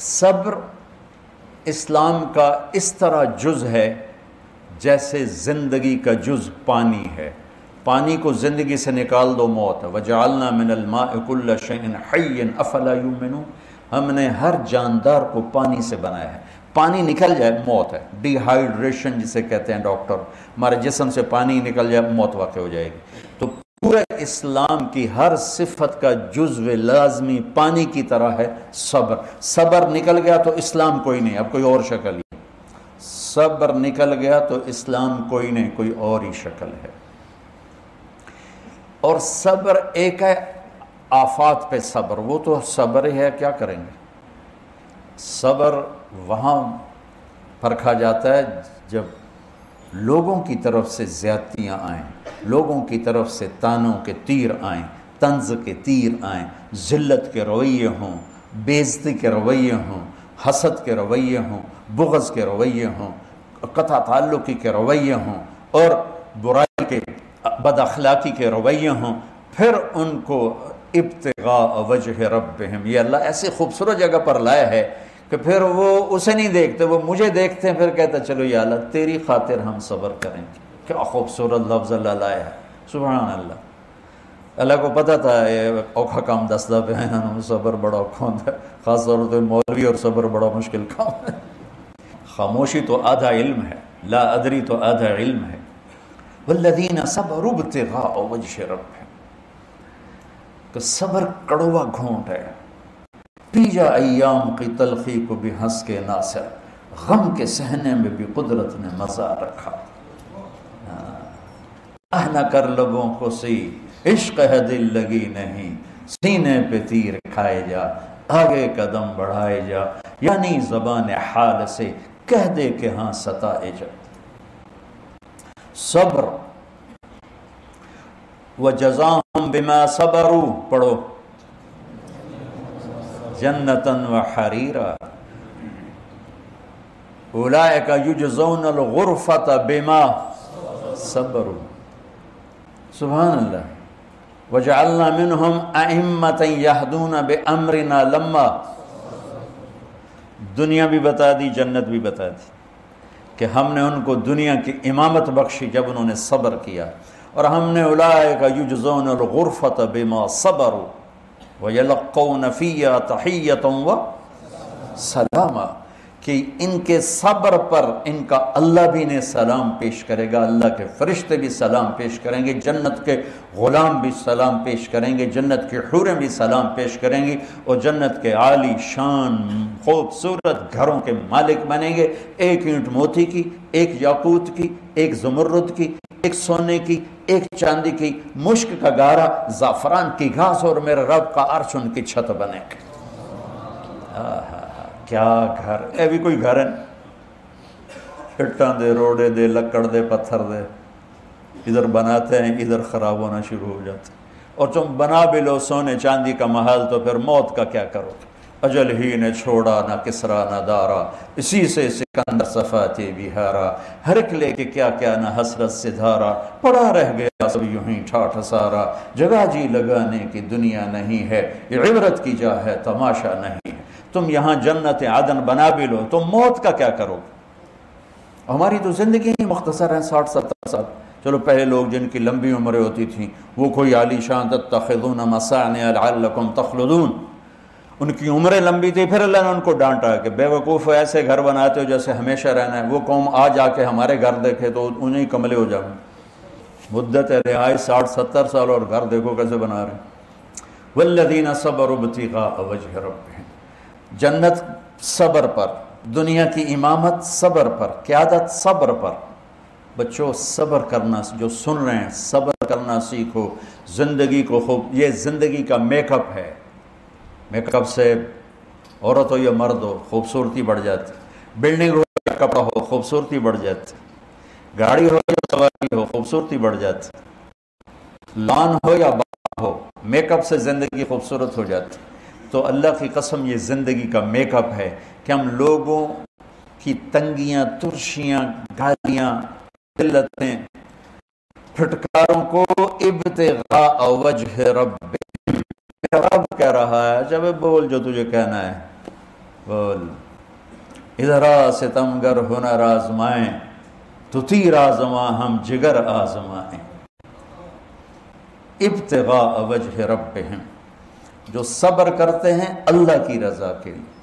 सब्र इस्लाम का इस तरह जुज़ है जैसे ज़िंदगी का जुज़ पानी है। पानी को ज़िंदगी से निकाल दो मौत। है वजालना मिनलमाकुल्लिन हयन अफला युमिनु हमने हर जानदार को पानी से बनाया है। पानी निकल जाए, मौत है। डिहाइड्रेशन जिसे कहते हैं डॉक्टर। हमारे जिसम से पानी निकल जाए, मौत वाक़ हो जाएगी। पूरे इस्लाम की हर सिफत का जुज्व लाजमी पानी की तरह है, सब्र। सब्र निकल गया तो इस्लाम कोई नहीं, अब कोई और शक्ल ही। सब्र निकल गया तो इस्लाम कोई नहीं, कोई और ही शक्ल है। और सब्र एक है आफात पे सब्र। वो तो सब्र है क्या करेंगे? सब्र वहाँ परखा जाता है जब लोगों की तरफ़ से ज़्यादतियाँ आएँ, लोगों की तरफ़ से तानों के तीर आएँ, तंज के तीर आएँ, ज़िल्लत के रवैये हों बेजती के रवैये हों, हसद के रवैये हों, बुगज़ के रवैये हों, कथा ताल्लुकी के रवैये हों और बुराई के, बद अखलाक़ी के रवैये हों, फिर उनको इब्तगा वजह रब ये अल्लाह ऐसी खूबसूरत जगह पर लाया है कि फिर वो उसे नहीं देखते, वो मुझे देखते हैं, फिर कहते चलो या अल्लाह, तेरी खातिर हम सब्र करेंगे। क्या खूबसूरत लफ्ज़ अल्लाह लाया है। सुबह अल्लाह अल्लाह को पता था, ये औखा काम दसदा पे है सब्र बड़ा औखा होता है। ख़ास तौर पर मौलवी और सब्र बड़ा मुश्किल काम है। खामोशी तो आधा इल्म है, ला अदरी तो आधा इल्म है। वल्लदीन सब्र उबतिगा वजह रब है तो सब्र कड़वा घोंट है। पीजा अयाम की तलखी को भी हंस के नासर, गम के सहने में भी कुदरत ने मज़ा रखा। आह न कर लबों को सी, इश्क है दिल लगी नहीं, सीने पे तीर खाए जा, आगे कदम बढ़ाए जा, यानी जबान हाल से कह दे के हाँ सताए जा। सब्र, व जजाम बिमा सबरू, पढ़ो। जन्नतन व हरीरा। उलाए का युजौन गुरफत बेमा सब्र। सुबहान अल्लाह वजालना मिन हम यहदून बे अमरना लम्मा। दुनिया भी बता दी, जन्नत भी बता दी कि हमने उनको दुनिया की इमामत बख्शी जब उन्होंने सब्र किया। और हमने उलाए का युजौन गुरफत बेमा सब्र। वयलक़नफ़िया तहैत व सलामा कि इनके सब्र पर इनका अल्लाह भी ने सलाम पेश करेगा, अल्लाह के फरिश्ते भी सलाम पेश करेंगे, जन्नत के ग़ुलाम भी सलाम पेश करेंगे, जन्नत के हूरें भी सलाम पेश करेंगी और जन्नत के आली शान, खूबसूरत घरों के मालिक बनेंगे। एक ईंट मोती की, एक याकूत की, एक जमरुद की, एक सोने की, एक चांदी की, मुश्क का गारा, ज़ाफ़रान की घास और मेरे रब का अर्श उनकी छत बने क्या घर ए भी कोई घर है इट्टा दे रोड़े दे लकड़ दे पत्थर दे इधर बनाते हैं इधर ख़राब होना शुरू हो जाते और तुम बना भी लो सोने चांदी का महल तो फिर मौत का क्या करो अजल ही ने छोड़ा ना किसरा ना दारा इसी से सिकंदर सफ़ाते बिहारा हर एक लेके क्या क्या ना हसरत से धारा पड़ा रह गया सब यूँ ही ठाठ सारा जगह जी लगाने की दुनिया नहीं है ये इबरत की जा है तमाशा नहीं तुम यहाँ जन्नत आदन बना भी लो तुम मौत का क्या करोगे? हमारी तो ज़िंदगी ही मुख्तसर है, साठ, सत्तर साल। चलो, पहले लोग जिनकी लंबी उम्रें होती थी, वो कोई आली शान तखदून मसान तखलदून। उनकी उम्रें लंबी थी, फिर अल्लाह ने उनको डांटा कि बेवकूफ़ ऐसे घर बनाते हो जैसे हमेशा रहना है। वो कौम आ जाके हमारे घर देखे तो उन्हें कमले हो जाए मुद्दत रिहाई साठ, सत्तर साल और घर देखो कैसे बना रहे वल्लदीन सबर का अवज रब जन्नत सबर पर, दुनिया की इमामत सबर पर, क्यादत सब्र पर। बच्चों, सब्र करना, जो सुन रहे हैं, सब्र करना सीखो। ज़िंदगी को खूब, ये ज़िंदगी का मेकअप है। मेकअप से औरत हो या मर्द हो खूबसूरती बढ़ जाती। बिल्डिंग हो या कपड़ा हो, खूबसूरती बढ़ जाती। गाड़ी हो या सवारी हो, खूबसूरती बढ़ जाती। लॉन हो या बाग हो, मेकअप से ज़िंदगी खूबसूरत हो जाती। तो अल्लाह की कसम, ये ज़िंदगी का मेकअप है कि हम लोगों की तंगियाँ, तुरशियाँ, गालियाँ, दिल्लतें, फटकारों को इब्तगा वजह रब रब कह रहा है, जब बोल जो तुझे कहना है, बोल। इधर सितमगर हुनर आजमाए तो तीर आजमा हम जिगर आजमाए। अवज रब जो सब्र करते हैं अल्लाह की रज़ा के लिए।